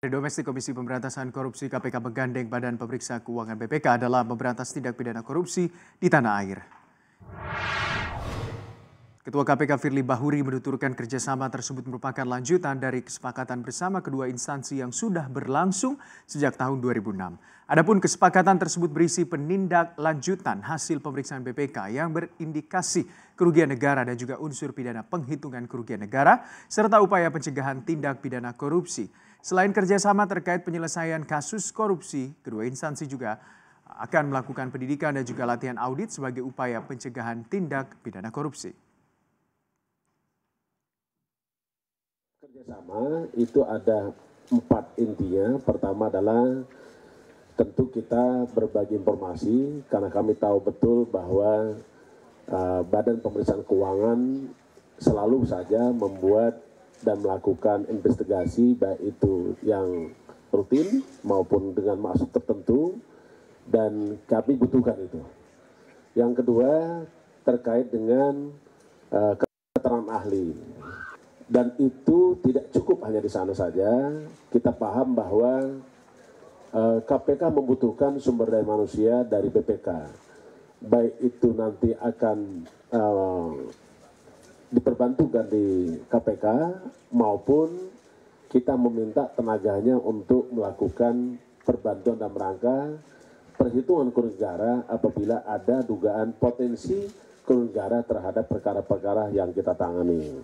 Dari Domestik Komisi Pemberantasan Korupsi KPK menggandeng Badan Pemeriksa Keuangan BPK dalam memberantas tindak pidana korupsi di tanah air. Ketua KPK Firly Bahuri menuturkan kerjasama tersebut merupakan lanjutan dari kesepakatan bersama kedua instansi yang sudah berlangsung sejak tahun 2006. Adapun kesepakatan tersebut berisi penindak lanjutan hasil pemeriksaan BPK yang berindikasi kerugian negara dan juga unsur pidana penghitungan kerugian negara serta upaya pencegahan tindak pidana korupsi. Selain kerjasama terkait penyelesaian kasus korupsi, kedua instansi juga akan melakukan pendidikan dan juga latihan audit sebagai upaya pencegahan tindak pidana korupsi. Kerjasama itu ada empat intinya. Pertama adalah tentu kita berbagi informasi karena kami tahu betul bahwa uh, Badan Pemeriksaan Keuangan selalu saja membuat dan melakukan investigasi baik itu yang rutin maupun dengan maksud tertentu dan kami butuhkan itu. Yang kedua terkait dengan uh, keterangan ahli dan itu tidak cukup hanya di sana saja. Kita paham bahwa uh, eh, KPK membutuhkan sumber daya manusia dari BPK. Baik itu nanti akan uh, diperbantukan di KPK maupun kita meminta tenaganya untuk melakukan perbantuan dalam rangka perhitungan kerugian apabila ada dugaan potensi kerugian terhadap perkara-perkara yang kita tangani.